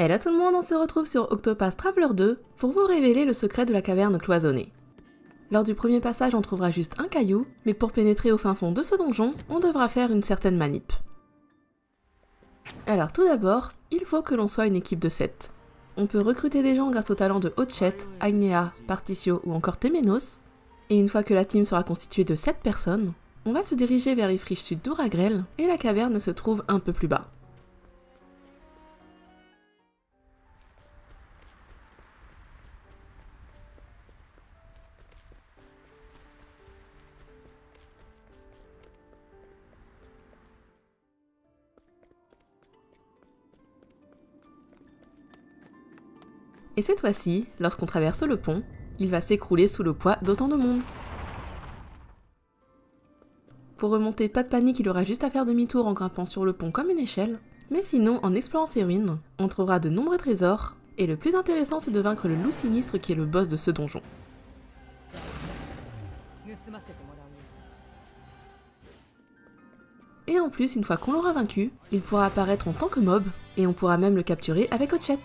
Hello tout le monde, on se retrouve sur Octopath Traveler 2 pour vous révéler le secret de la caverne cloisonnée. Lors du premier passage, on trouvera juste un caillou, mais pour pénétrer au fin fond de ce donjon, on devra faire une certaine manip. Alors tout d'abord, il faut que l'on soit une équipe de 7. On peut recruter des gens grâce au talent de Hotchet, Agnea, Particio ou encore Temenos, et une fois que la team sera constituée de 7 personnes, on va se diriger vers les friches sud d'Ouragrel et la caverne se trouve un peu plus bas. Et cette fois-ci, lorsqu'on traverse le pont, il va s'écrouler sous le poids d'autant de monde. Pour remonter, pas de panique, il aura juste à faire demi-tour en grimpant sur le pont comme une échelle. Mais sinon, en explorant ces ruines, on trouvera de nombreux trésors, et le plus intéressant c'est de vaincre le loup sinistre qui est le boss de ce donjon. Et en plus, une fois qu'on l'aura vaincu, il pourra apparaître en tant que mob, et on pourra même le capturer avec Hotchet.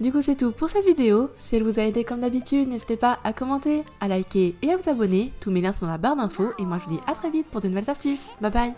Du coup c'est tout pour cette vidéo, si elle vous a aidé comme d'habitude, n'hésitez pas à commenter, à liker et à vous abonner, tous mes liens sont dans la barre d'infos. Et moi je vous dis à très vite pour de nouvelles astuces, bye bye